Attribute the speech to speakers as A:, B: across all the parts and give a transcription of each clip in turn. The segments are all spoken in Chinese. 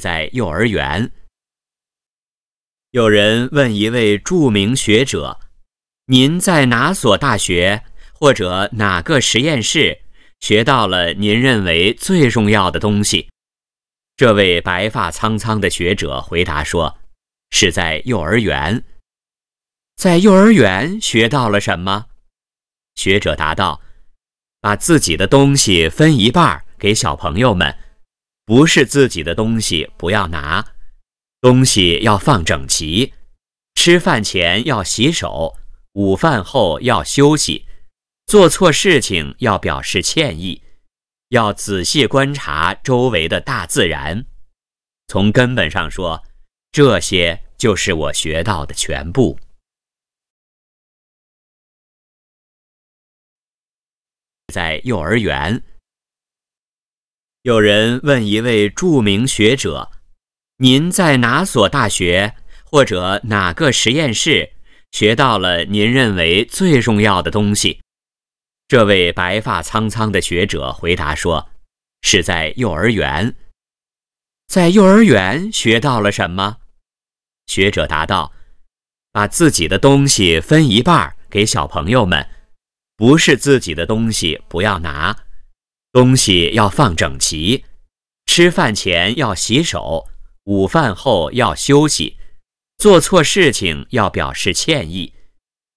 A: 在幼儿园，有人问一位著名学者：“您在哪所大学或者哪个实验室学到了您认为最重要的东西？”这位白发苍苍的学者回答说：“是在幼儿园。”在幼儿园学到了什么？学者答道：“把自己的东西分一半给小朋友们。”不是自己的东西不要拿，东西要放整齐。吃饭前要洗手，午饭后要休息。做错事情要表示歉意，要仔细观察周围的大自然。从根本上说，这些就是我学到的全部。在幼儿园。有人问一位著名学者：“您在哪所大学或者哪个实验室学到了您认为最重要的东西？”这位白发苍苍的学者回答说：“是在幼儿园。”在幼儿园学到了什么？学者答道：“把自己的东西分一半给小朋友们，不是自己的东西不要拿。”东西要放整齐，吃饭前要洗手，午饭后要休息。做错事情要表示歉意，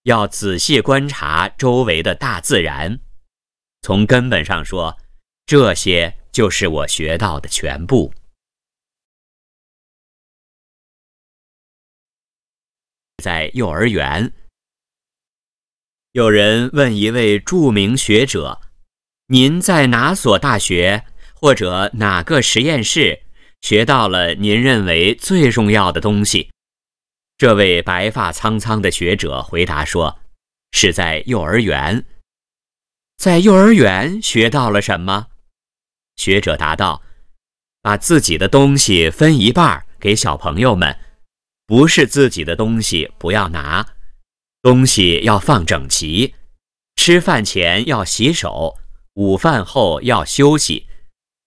A: 要仔细观察周围的大自然。从根本上说，这些就是我学到的全部。在幼儿园，有人问一位著名学者。您在哪所大学或者哪个实验室学到了您认为最重要的东西？这位白发苍苍的学者回答说：“是在幼儿园。”在幼儿园学到了什么？学者答道：“把自己的东西分一半给小朋友们，不是自己的东西不要拿，东西要放整齐。吃饭前要洗手。”午饭后要休息，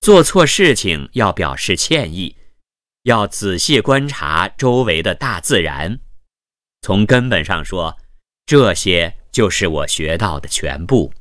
A: 做错事情要表示歉意，要仔细观察周围的大自然。从根本上说，这些就是我学到的全部。